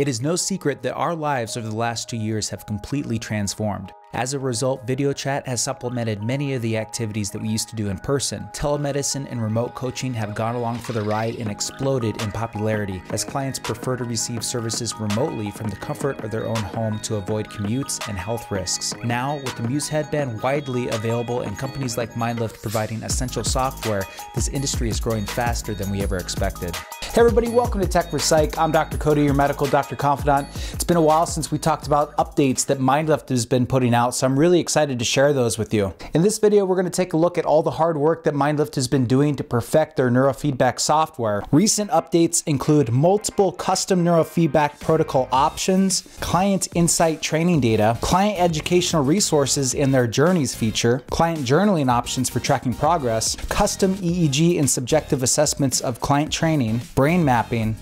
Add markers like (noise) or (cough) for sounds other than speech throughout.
It is no secret that our lives over the last two years have completely transformed. As a result, video chat has supplemented many of the activities that we used to do in person. Telemedicine and remote coaching have gone along for the ride and exploded in popularity as clients prefer to receive services remotely from the comfort of their own home to avoid commutes and health risks. Now, with the Muse headband widely available and companies like Myndlift providing essential software, this industry is growing faster than we ever expected. Hey everybody, welcome to Tech for Psych. I'm Dr. Cody, your medical doctor confidant. It's been a while since we talked about updates that Myndlift has been putting out, so I'm really excited to share those with you. In this video, we're going to take a look at all the hard work that Myndlift has been doing to perfect their neurofeedback software. Recent updates include multiple custom neurofeedback protocol options, client insight training data, client educational resources in their journeys feature, client journaling options for tracking progress, custom EEG and subjective assessments of client training, brain mapping,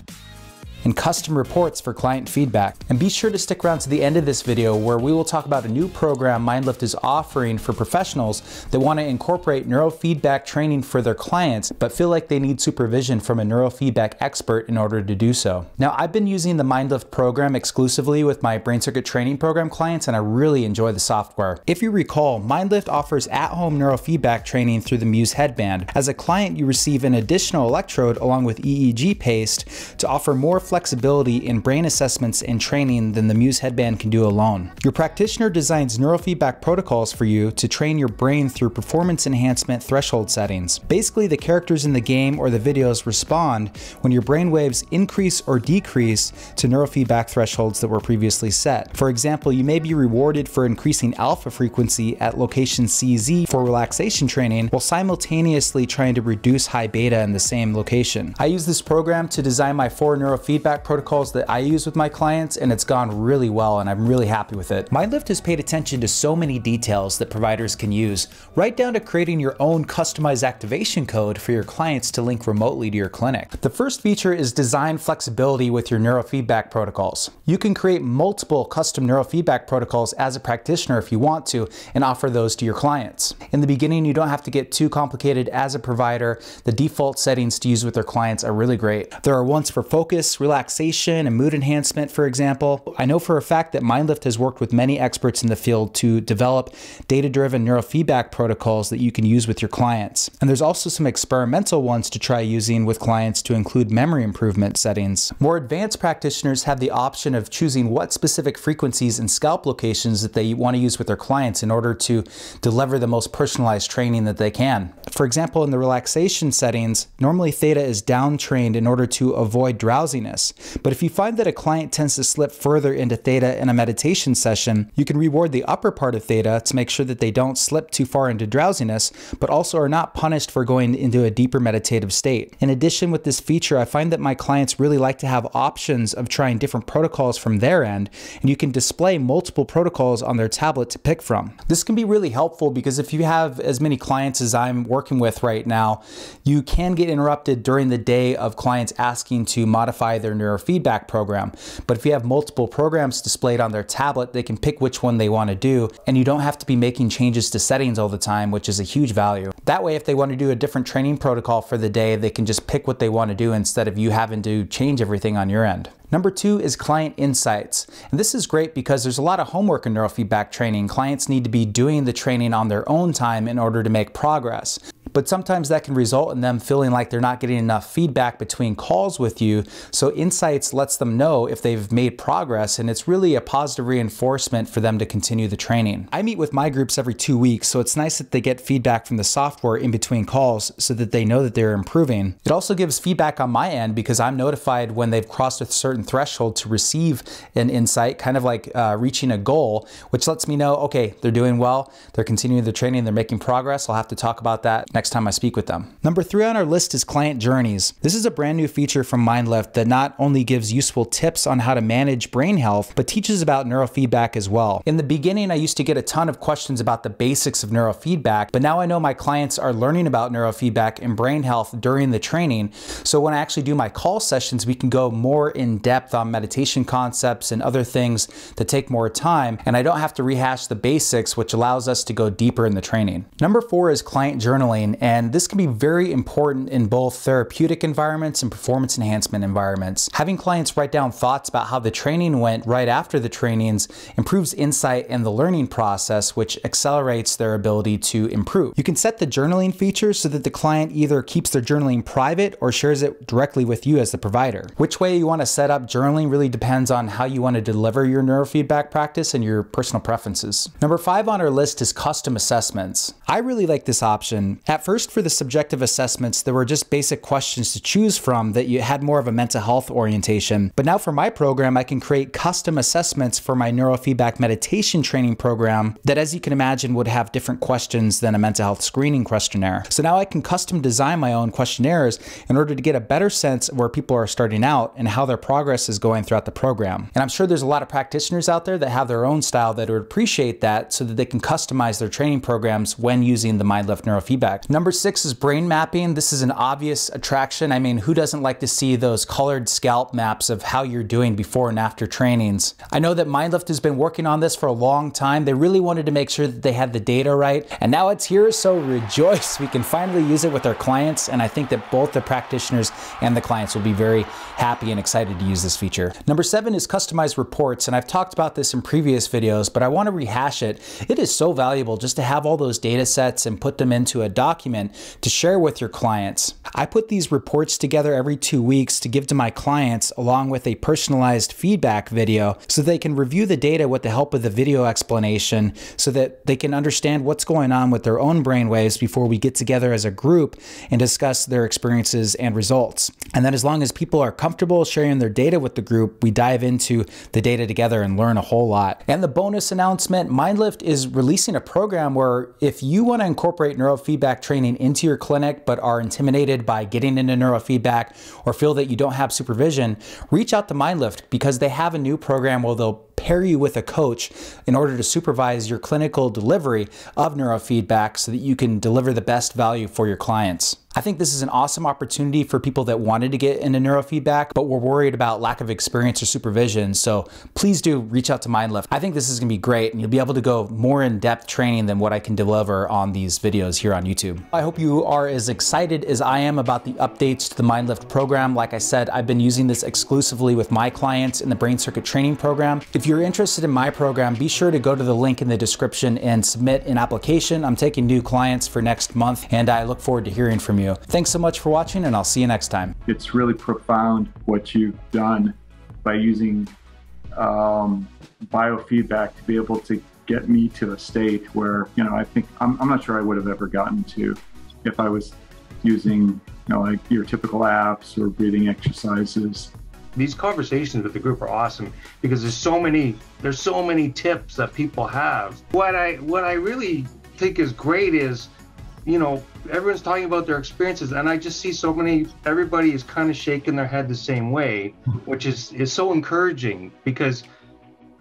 and custom reports for client feedback. And be sure to stick around to the end of this video where we will talk about a new program Myndlift is offering for professionals that want to incorporate neurofeedback training for their clients, but feel like they need supervision from a neurofeedback expert in order to do so. Now, I've been using the Myndlift program exclusively with my brain circuit training program clients, and I really enjoy the software. If you recall, Myndlift offers at-home neurofeedback training through the Muse headband. As a client, you receive an additional electrode along with EEG paste to offer more flexibility in brain assessments and training than the Muse headband can do alone. Your practitioner designs neurofeedback protocols for you to train your brain through performance enhancement threshold settings. Basically, the characters in the game or the videos respond when your brain waves increase or decrease to neurofeedback thresholds that were previously set. For example, you may be rewarded for increasing alpha frequency at location CZ for relaxation training while simultaneously trying to reduce high beta in the same location. I use this program to design my four neurofeedback feedback protocols that I use with my clients and it's gone really well and I'm really happy with it. Myndlift has paid attention to so many details that providers can use, right down to creating your own customized activation code for your clients to link remotely to your clinic. The first feature is design flexibility with your neurofeedback protocols. You can create multiple custom neurofeedback protocols as a practitioner if you want to and offer those to your clients. In the beginning, you don't have to get too complicated as a provider. The default settings to use with their clients are really great. There are ones for focus, relaxation and mood enhancement, for example. I know for a fact that Myndlift has worked with many experts in the field to develop data driven neurofeedback protocols that you can use with your clients. And there's also some experimental ones to try using with clients to include memory improvement settings. More advanced practitioners have the option of choosing what specific frequencies and scalp locations that they want to use with their clients in order to deliver the most personalized training that they can. For example, in the relaxation settings, normally theta is downtrained in order to avoid drowsiness but if you find that a client tends to slip further into theta in a meditation session, you can reward the upper part of theta to make sure that they don't slip too far into drowsiness, but also are not punished for going into a deeper meditative state. In addition, with this feature, I find that my clients really like to have options of trying different protocols from their end, and you can display multiple protocols on their tablet to pick from. This can be really helpful because if you have as many clients as I'm working with right now, you can get interrupted during the day of clients asking to modify their their neurofeedback program. But if you have multiple programs displayed on their tablet, they can pick which one they want to do, and you don't have to be making changes to settings all the time, which is a huge value. That way, if they want to do a different training protocol for the day, they can just pick what they want to do instead of you having to change everything on your end. Number two is client insights. And this is great because there's a lot of homework in neurofeedback training. Clients need to be doing the training on their own time in order to make progress but sometimes that can result in them feeling like they're not getting enough feedback between calls with you. So Insights lets them know if they've made progress, and it's really a positive reinforcement for them to continue the training. I meet with my groups every two weeks, so it's nice that they get feedback from the software in between calls so that they know that they're improving. It also gives feedback on my end because I'm notified when they've crossed a certain threshold to receive an insight, kind of like uh, reaching a goal, which lets me know, okay, they're doing well, they're continuing the training, they're making progress. I'll have to talk about that next time I speak with them. Number three on our list is client journeys. This is a brand new feature from Myndlift that not only gives useful tips on how to manage brain health, but teaches about neurofeedback as well. In the beginning, I used to get a ton of questions about the basics of neurofeedback, but now I know my clients are learning about neurofeedback and brain health during the training. So when I actually do my call sessions, we can go more in depth on meditation concepts and other things that take more time, and I don't have to rehash the basics, which allows us to go deeper in the training. Number four is client journaling and this can be very important in both therapeutic environments and performance enhancement environments. Having clients write down thoughts about how the training went right after the trainings improves insight in the learning process, which accelerates their ability to improve. You can set the journaling feature so that the client either keeps their journaling private or shares it directly with you as the provider. Which way you want to set up journaling really depends on how you want to deliver your neurofeedback practice and your personal preferences. Number five on our list is custom assessments. I really like this option. At first, for the subjective assessments, there were just basic questions to choose from that you had more of a mental health orientation. But now for my program, I can create custom assessments for my neurofeedback meditation training program that, as you can imagine, would have different questions than a mental health screening questionnaire. So now I can custom design my own questionnaires in order to get a better sense of where people are starting out and how their progress is going throughout the program. And I'm sure there's a lot of practitioners out there that have their own style that would appreciate that so that they can customize their training programs when using the Myndlift neurofeedback. Number six is brain mapping. This is an obvious attraction. I mean, who doesn't like to see those colored scalp maps of how you're doing before and after trainings? I know that Myndlift has been working on this for a long time. They really wanted to make sure that they had the data right, and now it's here, so (laughs) rejoice. We can finally use it with our clients, and I think that both the practitioners and the clients will be very happy and excited to use this feature. Number seven is customized reports, and I've talked about this in previous videos, but I want to rehash it. It is so valuable just to have all those data sets and put them into a document to share with your clients. I put these reports together every two weeks to give to my clients along with a personalized feedback video so they can review the data with the help of the video explanation so that they can understand what's going on with their own brainwaves before we get together as a group and discuss their experiences and results. And then as long as people are comfortable sharing their data with the group, we dive into the data together and learn a whole lot. And the bonus announcement, Myndlift is releasing a program where if you want to incorporate neurofeedback training into your clinic but are intimidated by getting into neurofeedback or feel that you don't have supervision, reach out to Myndlift because they have a new program where they'll pair you with a coach in order to supervise your clinical delivery of neurofeedback so that you can deliver the best value for your clients. I think this is an awesome opportunity for people that wanted to get into neurofeedback, but were worried about lack of experience or supervision. So please do reach out to Myndlift. I think this is gonna be great and you'll be able to go more in-depth training than what I can deliver on these videos here on YouTube. I hope you are as excited as I am about the updates to the Myndlift program. Like I said, I've been using this exclusively with my clients in the brain circuit training program. If you're interested in my program, be sure to go to the link in the description and submit an application. I'm taking new clients for next month and I look forward to hearing from you. Thanks so much for watching, and I'll see you next time. It's really profound what you've done by using um, biofeedback to be able to get me to a state where, you know, I think I'm, I'm not sure I would have ever gotten to if I was using, you know, like your typical apps or breathing exercises. These conversations with the group are awesome because there's so many there's so many tips that people have. What i what i really think is great is you know, everyone's talking about their experiences, and I just see so many. Everybody is kind of shaking their head the same way, which is is so encouraging because,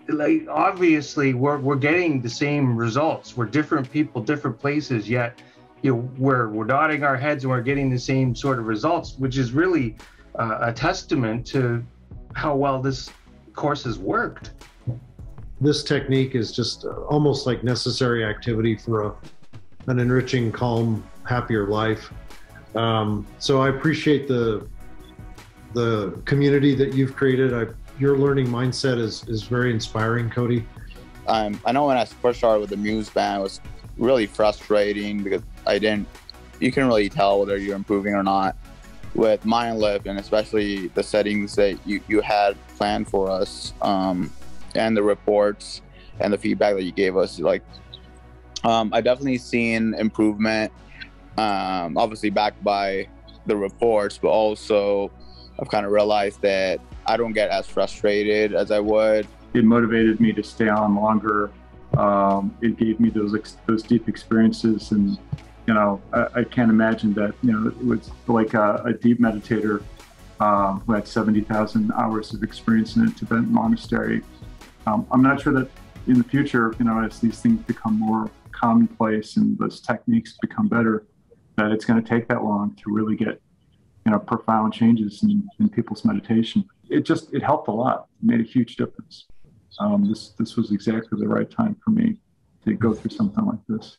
like, obviously we're we're getting the same results. We're different people, different places, yet you know we're we're nodding our heads and we're getting the same sort of results, which is really uh, a testament to how well this course has worked. This technique is just almost like necessary activity for a an enriching, calm, happier life. Um, so I appreciate the the community that you've created. I, your learning mindset is is very inspiring, Cody. Um, I know when I first started with the Muse band, it was really frustrating because I didn't. You can really tell whether you're improving or not with Myndlift, and especially the settings that you you had planned for us, um, and the reports and the feedback that you gave us. Like um, I've definitely seen improvement, um, obviously backed by the reports, but also I've kind of realized that I don't get as frustrated as I would. It motivated me to stay on longer. Um, it gave me those those deep experiences, and you know, I, I can't imagine that. You know, it was like a, a deep meditator um, who had 70,000 hours of experience in a Tibetan monastery. Um, I'm not sure that in the future, you know, as these things become more commonplace and those techniques become better, that it's going to take that long to really get, you know, profound changes in, in people's meditation. It just it helped a lot. It made a huge difference. Um, this this was exactly the right time for me to go through something like this.